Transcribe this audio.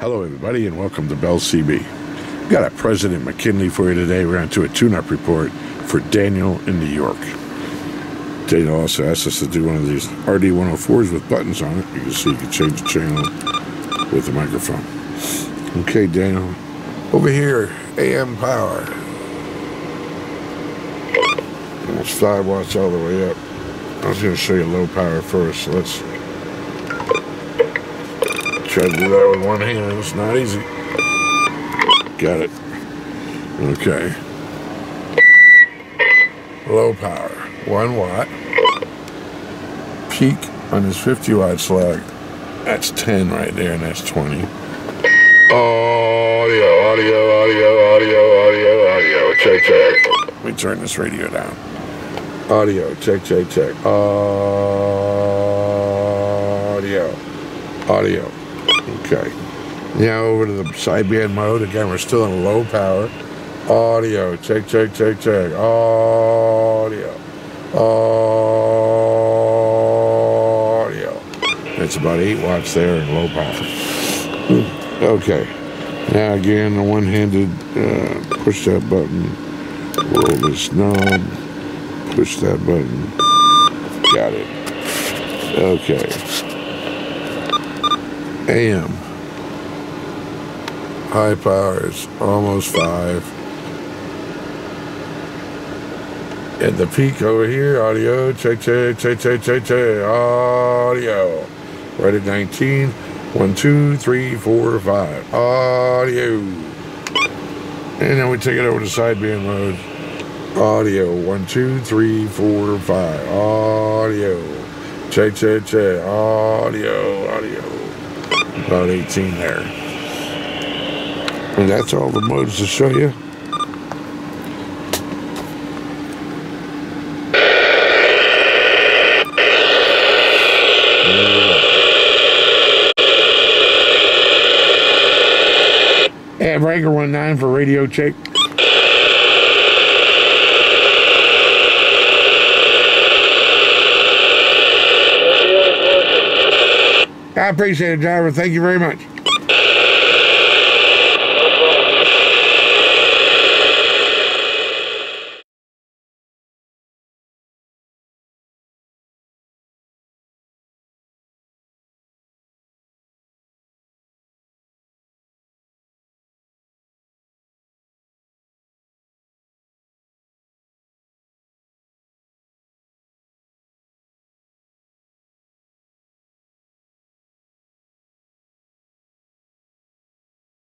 Hello, everybody, and welcome to Bell CB. We've Got a President McKinley for you today. We're going to do a tune-up report for Daniel in New York. Daniel also asked us to do one of these RD104s with buttons on it. You can see you can change the channel with the microphone. Okay, Daniel. Over here, AM power. That's 5 watts all the way up. I was going to show you low power first, so let's try to do that with one hand. It's not easy. Got it. Okay. Low power, 1 watt. Peak on this 50 watt slug. That's 10 right there, and that's 20. Audio, audio, audio, audio, audio, audio. Check, check. Me turn this radio down. Audio, check, check, check. Audio, audio. Okay. Now over to the sideband mode. Again, we're still in low power. Audio, check, check, check, check. Audio, audio. It's about 8 watts there in low power. Okay. Now again, the one-handed, uh, push that button, roll this knob, push that button. Got it. Okay. AM. High power is almost five. And the peak over here, audio, check, check, check, check, check, check, audio. Right at 19. One, two, three, four, five. Audio. And then we take it over to sideband mode. Audio. One, two, three, four, five. Audio. Check, check, check. Audio. Audio. About 18 there. And that's all the modes to show you. Yeah, breaker one nine for radio check. I appreciate it, driver. Thank you very much.